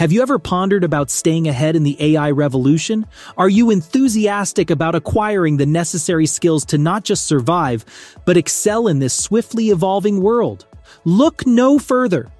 Have you ever pondered about staying ahead in the AI revolution? Are you enthusiastic about acquiring the necessary skills to not just survive, but excel in this swiftly evolving world? Look no further.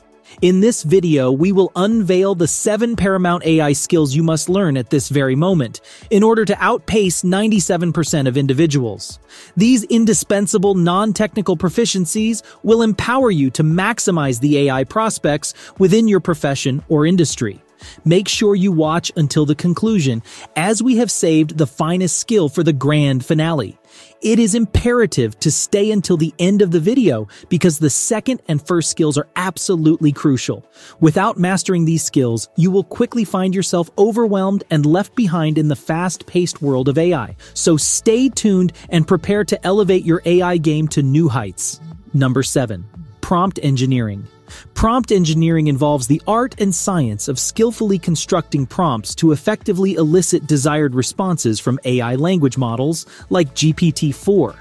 In this video, we will unveil the seven paramount AI skills you must learn at this very moment in order to outpace 97% of individuals. These indispensable non-technical proficiencies will empower you to maximize the AI prospects within your profession or industry. Make sure you watch until the conclusion, as we have saved the finest skill for the grand finale. It is imperative to stay until the end of the video because the second and first skills are absolutely crucial. Without mastering these skills, you will quickly find yourself overwhelmed and left behind in the fast-paced world of AI. So stay tuned and prepare to elevate your AI game to new heights. Number 7. Prompt Engineering Prompt engineering involves the art and science of skillfully constructing prompts to effectively elicit desired responses from AI language models like GPT-4.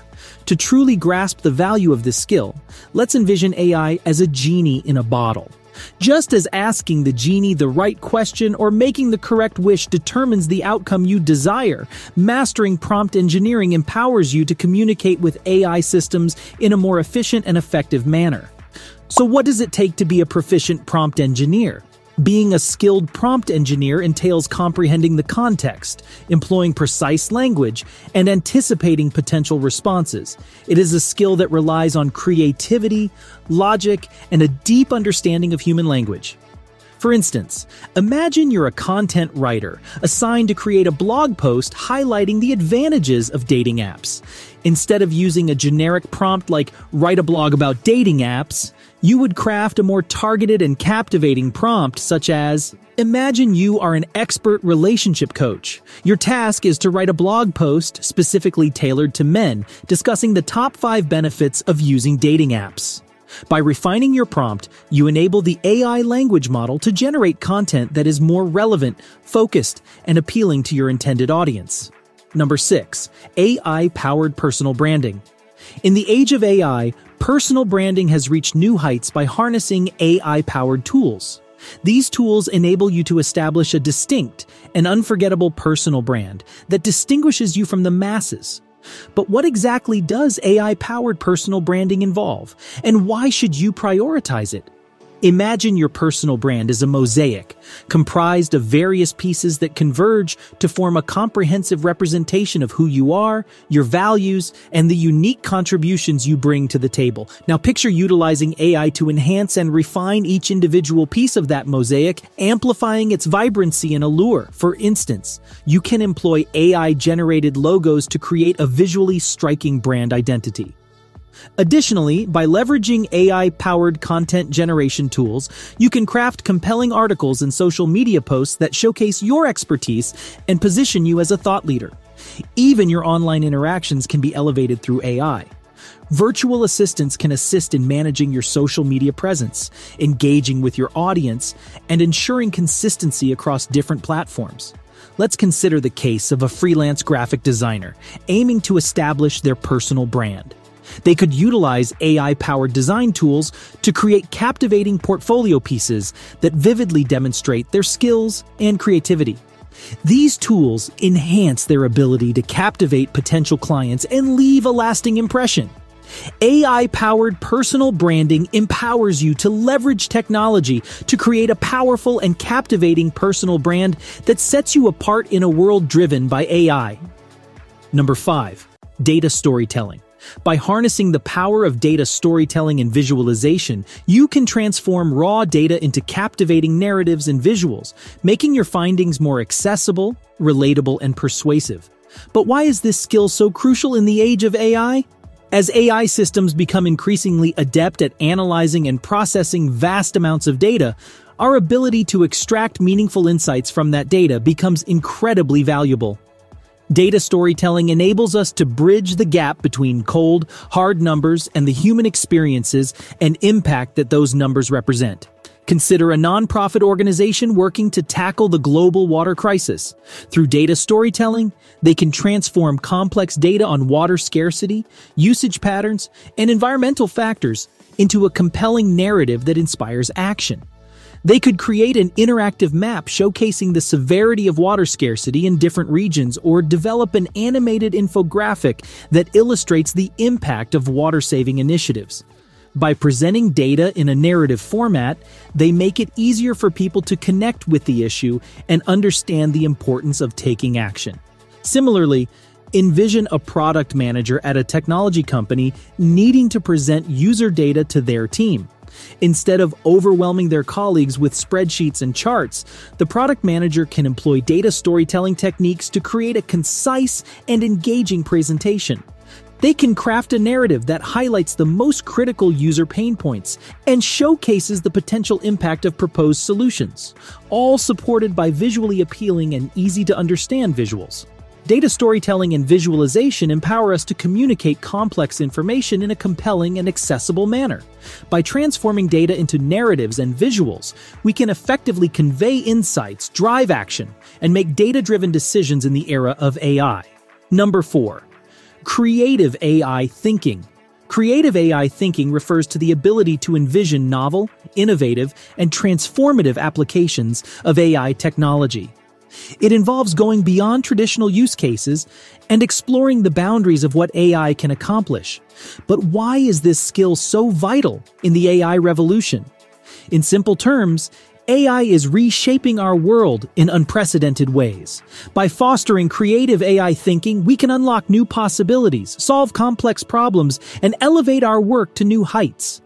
To truly grasp the value of this skill, let's envision AI as a genie in a bottle. Just as asking the genie the right question or making the correct wish determines the outcome you desire, mastering prompt engineering empowers you to communicate with AI systems in a more efficient and effective manner. So what does it take to be a proficient prompt engineer? Being a skilled prompt engineer entails comprehending the context, employing precise language, and anticipating potential responses. It is a skill that relies on creativity, logic, and a deep understanding of human language. For instance, imagine you're a content writer assigned to create a blog post highlighting the advantages of dating apps. Instead of using a generic prompt like write a blog about dating apps, you would craft a more targeted and captivating prompt such as Imagine you are an expert relationship coach. Your task is to write a blog post specifically tailored to men discussing the top 5 benefits of using dating apps. By refining your prompt, you enable the AI language model to generate content that is more relevant, focused, and appealing to your intended audience. Number 6. AI-powered personal branding. In the age of AI, personal branding has reached new heights by harnessing AI-powered tools. These tools enable you to establish a distinct and unforgettable personal brand that distinguishes you from the masses. But what exactly does AI-powered personal branding involve, and why should you prioritize it? Imagine your personal brand as a mosaic, comprised of various pieces that converge to form a comprehensive representation of who you are, your values, and the unique contributions you bring to the table. Now picture utilizing AI to enhance and refine each individual piece of that mosaic, amplifying its vibrancy and allure. For instance, you can employ AI-generated logos to create a visually striking brand identity. Additionally, by leveraging AI-powered content generation tools, you can craft compelling articles and social media posts that showcase your expertise and position you as a thought leader. Even your online interactions can be elevated through AI. Virtual assistants can assist in managing your social media presence, engaging with your audience, and ensuring consistency across different platforms. Let's consider the case of a freelance graphic designer aiming to establish their personal brand. They could utilize AI-powered design tools to create captivating portfolio pieces that vividly demonstrate their skills and creativity. These tools enhance their ability to captivate potential clients and leave a lasting impression. AI-powered personal branding empowers you to leverage technology to create a powerful and captivating personal brand that sets you apart in a world driven by AI. Number 5. Data Storytelling by harnessing the power of data storytelling and visualization, you can transform raw data into captivating narratives and visuals, making your findings more accessible, relatable, and persuasive. But why is this skill so crucial in the age of AI? As AI systems become increasingly adept at analyzing and processing vast amounts of data, our ability to extract meaningful insights from that data becomes incredibly valuable. Data storytelling enables us to bridge the gap between cold, hard numbers and the human experiences and impact that those numbers represent. Consider a nonprofit organization working to tackle the global water crisis. Through data storytelling, they can transform complex data on water scarcity, usage patterns, and environmental factors into a compelling narrative that inspires action. They could create an interactive map showcasing the severity of water scarcity in different regions or develop an animated infographic that illustrates the impact of water saving initiatives. By presenting data in a narrative format, they make it easier for people to connect with the issue and understand the importance of taking action. Similarly, envision a product manager at a technology company needing to present user data to their team. Instead of overwhelming their colleagues with spreadsheets and charts, the product manager can employ data storytelling techniques to create a concise and engaging presentation. They can craft a narrative that highlights the most critical user pain points and showcases the potential impact of proposed solutions, all supported by visually appealing and easy to understand visuals. Data storytelling and visualization empower us to communicate complex information in a compelling and accessible manner. By transforming data into narratives and visuals, we can effectively convey insights, drive action, and make data driven decisions in the era of AI. Number 4 Creative AI thinking. Creative AI thinking refers to the ability to envision novel, innovative, and transformative applications of AI technology. It involves going beyond traditional use cases and exploring the boundaries of what AI can accomplish. But why is this skill so vital in the AI revolution? In simple terms, AI is reshaping our world in unprecedented ways. By fostering creative AI thinking, we can unlock new possibilities, solve complex problems, and elevate our work to new heights.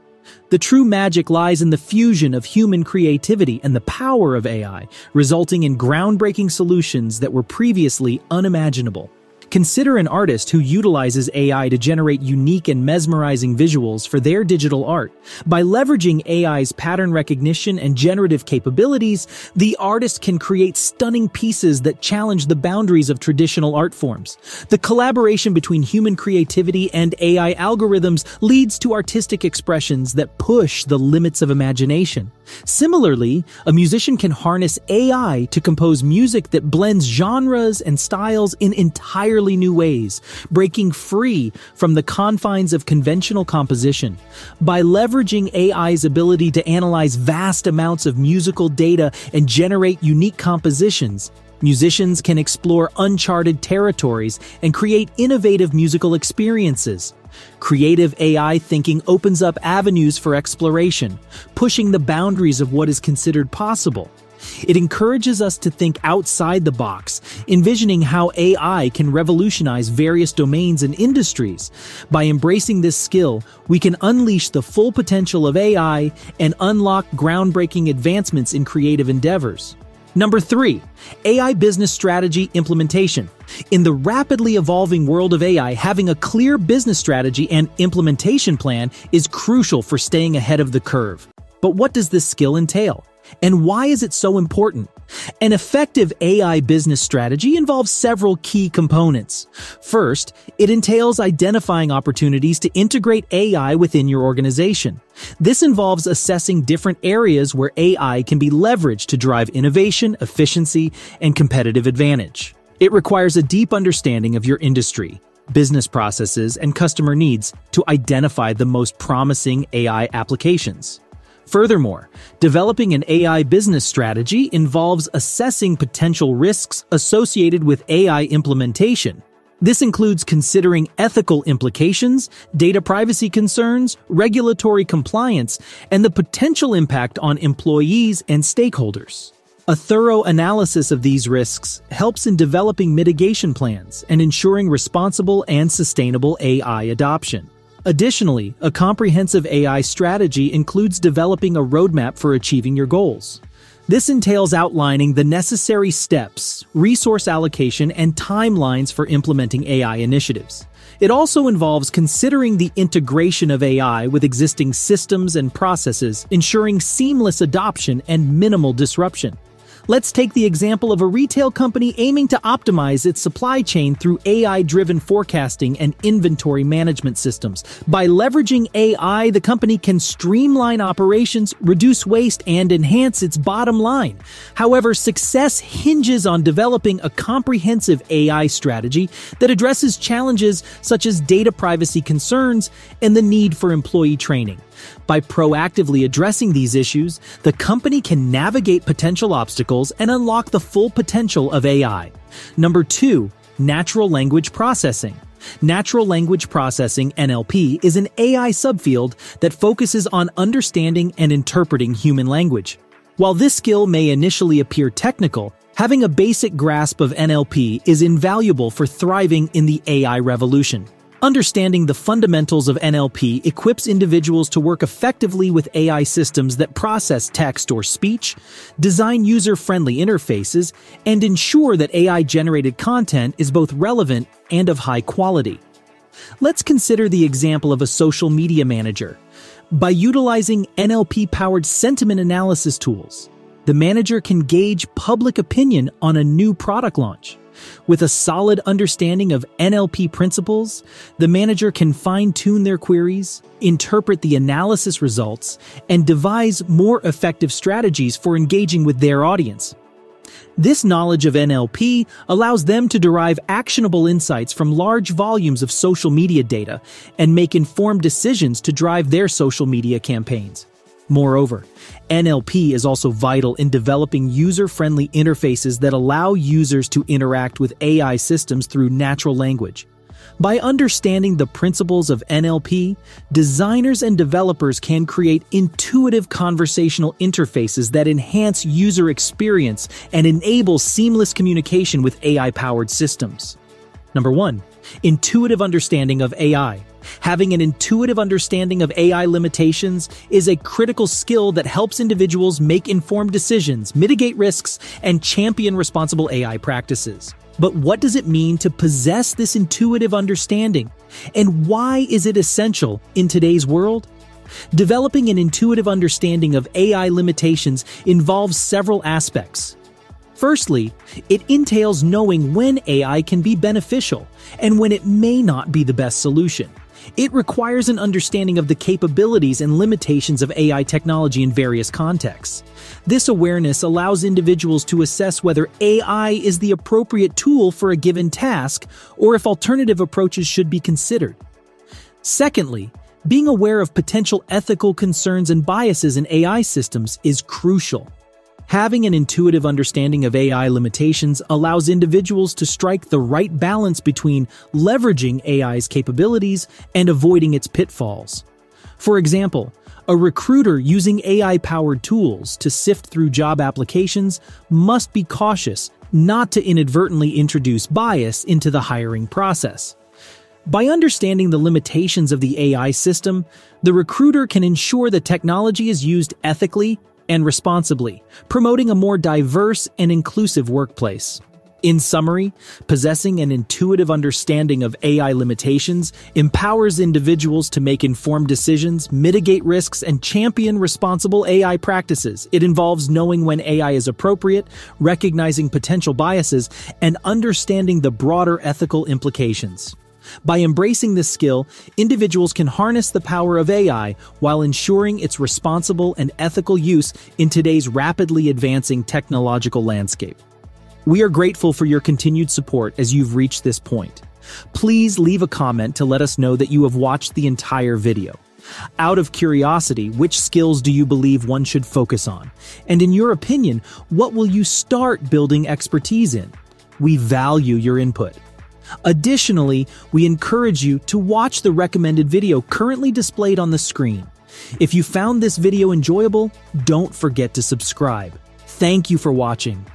The true magic lies in the fusion of human creativity and the power of AI, resulting in groundbreaking solutions that were previously unimaginable. Consider an artist who utilizes AI to generate unique and mesmerizing visuals for their digital art. By leveraging AI's pattern recognition and generative capabilities, the artist can create stunning pieces that challenge the boundaries of traditional art forms. The collaboration between human creativity and AI algorithms leads to artistic expressions that push the limits of imagination. Similarly, a musician can harness AI to compose music that blends genres and styles in entirely entirely new ways, breaking free from the confines of conventional composition. By leveraging AI's ability to analyze vast amounts of musical data and generate unique compositions, musicians can explore uncharted territories and create innovative musical experiences. Creative AI thinking opens up avenues for exploration, pushing the boundaries of what is considered possible. It encourages us to think outside the box, envisioning how AI can revolutionize various domains and industries. By embracing this skill, we can unleash the full potential of AI and unlock groundbreaking advancements in creative endeavors. Number three, AI business strategy implementation. In the rapidly evolving world of AI, having a clear business strategy and implementation plan is crucial for staying ahead of the curve. But what does this skill entail? And why is it so important? An effective AI business strategy involves several key components. First, it entails identifying opportunities to integrate AI within your organization. This involves assessing different areas where AI can be leveraged to drive innovation, efficiency, and competitive advantage. It requires a deep understanding of your industry, business processes, and customer needs to identify the most promising AI applications. Furthermore, developing an AI business strategy involves assessing potential risks associated with AI implementation. This includes considering ethical implications, data privacy concerns, regulatory compliance, and the potential impact on employees and stakeholders. A thorough analysis of these risks helps in developing mitigation plans and ensuring responsible and sustainable AI adoption. Additionally, a comprehensive AI strategy includes developing a roadmap for achieving your goals. This entails outlining the necessary steps, resource allocation, and timelines for implementing AI initiatives. It also involves considering the integration of AI with existing systems and processes, ensuring seamless adoption and minimal disruption. Let's take the example of a retail company aiming to optimize its supply chain through AI driven forecasting and inventory management systems. By leveraging AI, the company can streamline operations, reduce waste, and enhance its bottom line. However, success hinges on developing a comprehensive AI strategy that addresses challenges such as data privacy concerns and the need for employee training. By proactively addressing these issues, the company can navigate potential obstacles and unlock the full potential of AI. Number two, natural language processing. Natural language processing, NLP, is an AI subfield that focuses on understanding and interpreting human language. While this skill may initially appear technical, having a basic grasp of NLP is invaluable for thriving in the AI revolution. Understanding the fundamentals of NLP equips individuals to work effectively with AI systems that process text or speech, design user-friendly interfaces, and ensure that AI-generated content is both relevant and of high quality. Let's consider the example of a social media manager. By utilizing NLP-powered sentiment analysis tools, the manager can gauge public opinion on a new product launch. With a solid understanding of NLP principles, the manager can fine-tune their queries, interpret the analysis results, and devise more effective strategies for engaging with their audience. This knowledge of NLP allows them to derive actionable insights from large volumes of social media data and make informed decisions to drive their social media campaigns. Moreover, NLP is also vital in developing user-friendly interfaces that allow users to interact with AI systems through natural language. By understanding the principles of NLP, designers and developers can create intuitive conversational interfaces that enhance user experience and enable seamless communication with AI-powered systems. Number 1. Intuitive understanding of AI. Having an intuitive understanding of AI limitations is a critical skill that helps individuals make informed decisions, mitigate risks, and champion responsible AI practices. But what does it mean to possess this intuitive understanding? And why is it essential in today's world? Developing an intuitive understanding of AI limitations involves several aspects. Firstly, it entails knowing when AI can be beneficial and when it may not be the best solution. It requires an understanding of the capabilities and limitations of AI technology in various contexts. This awareness allows individuals to assess whether AI is the appropriate tool for a given task or if alternative approaches should be considered. Secondly, being aware of potential ethical concerns and biases in AI systems is crucial. Having an intuitive understanding of AI limitations allows individuals to strike the right balance between leveraging AI's capabilities and avoiding its pitfalls. For example, a recruiter using AI-powered tools to sift through job applications must be cautious not to inadvertently introduce bias into the hiring process. By understanding the limitations of the AI system, the recruiter can ensure the technology is used ethically and responsibly, promoting a more diverse and inclusive workplace. In summary, possessing an intuitive understanding of AI limitations empowers individuals to make informed decisions, mitigate risks, and champion responsible AI practices. It involves knowing when AI is appropriate, recognizing potential biases, and understanding the broader ethical implications. By embracing this skill, individuals can harness the power of AI while ensuring its responsible and ethical use in today's rapidly advancing technological landscape. We are grateful for your continued support as you've reached this point. Please leave a comment to let us know that you have watched the entire video. Out of curiosity, which skills do you believe one should focus on? And in your opinion, what will you start building expertise in? We value your input. Additionally, we encourage you to watch the recommended video currently displayed on the screen. If you found this video enjoyable, don't forget to subscribe. Thank you for watching.